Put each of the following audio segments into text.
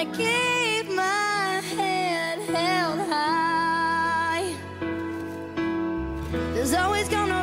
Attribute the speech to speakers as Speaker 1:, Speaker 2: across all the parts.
Speaker 1: Keep my head held high. There's always gonna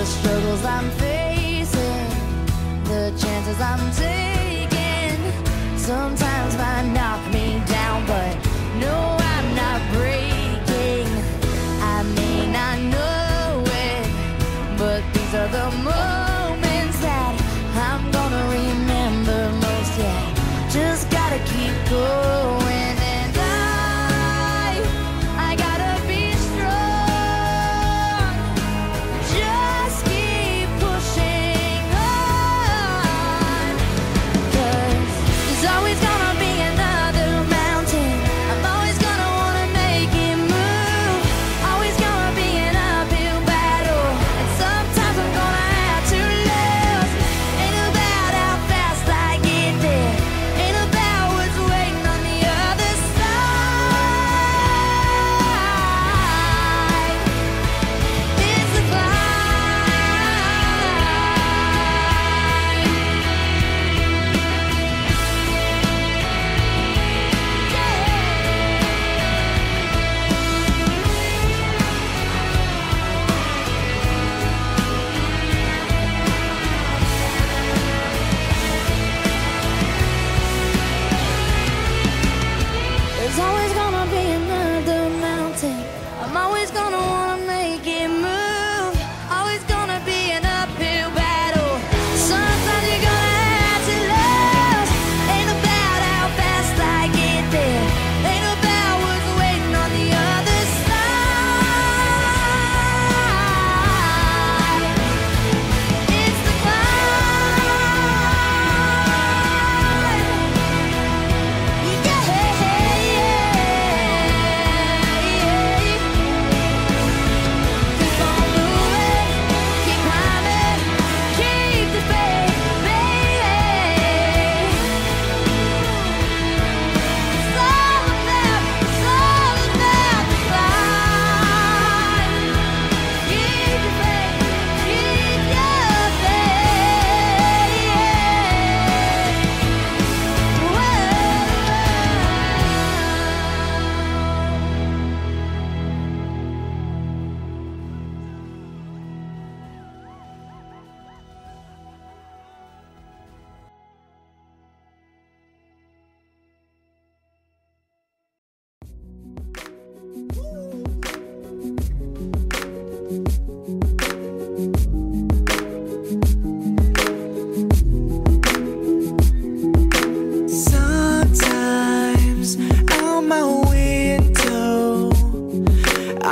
Speaker 1: The struggles I'm facing, the chances I'm taking, sometimes might knock me down,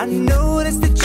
Speaker 1: I noticed that